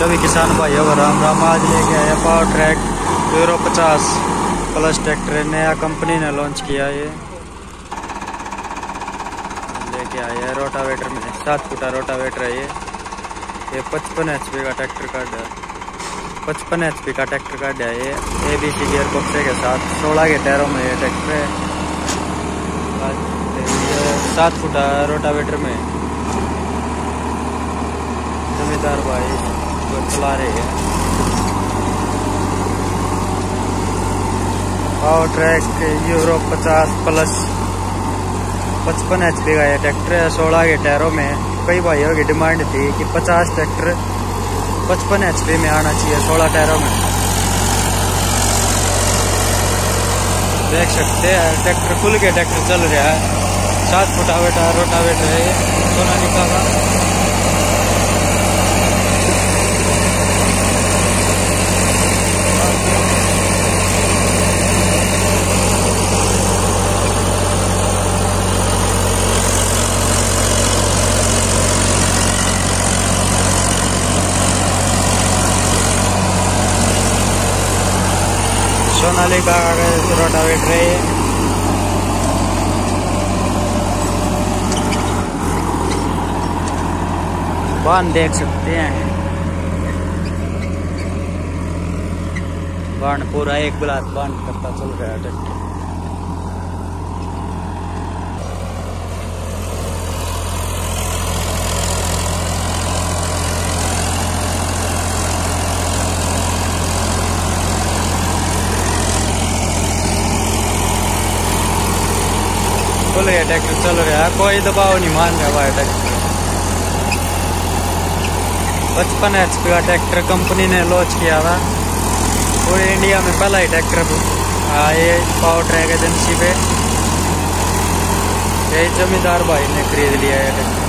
सभी किसान भाइयों को राम राम आज लेके आया पावर ट्रैक यूरो पचास। प्लस ट्रैक्टर है नया कंपनी ने लॉन्च किया ये। लेके आया है रोटावेटर में। सात फुटा रोटावेटर है ये। ये पचपन एच का ट्रैक्टर का पचपन एच का ट्रैक्टर का है। ये ए बी सी गियर बक्से के साथ। सोलह के टायरों में ये ट्रैक्टर है। सात फुटा रोटावेटर में। जमींदार भाई। चला रहे हैं। पावर ट्रैक यूरो पचास प्लस। पचपन एच पी का यह ट्रैक्टर है, सोलह के टायरों में। कई भाइयों की डिमांड थी कि पचास ट्रैक्टर पचपन एच पी में आना चाहिए, सोलह टायरों में। देख सकते हैं, ट्रैक्टर खुल के ट्रैक्टर चल रहा है। सात फुटावेटा रोटावेटर है सोनालिका का सोनालिका का रोटावेटर है। बाँध देख सकते हैं। बाँध पूरा एक बिलात बाँध करता चल रहा है। ट्रैक्टर खुल है ट्रैक्टर चल रहा है। कोई दबाव नहीं, मान रहा भाई ट्रैक्टर पचपन एच पी का ट्रैक्टर कंपनी ने लॉन्च किया था। पूरे इंडिया में पहला ही ट्रैक्टर ये पावर ट्रैक एजेंसी पे। यही जमींदार भाई ने खरीद लिया है ट्रैक्टर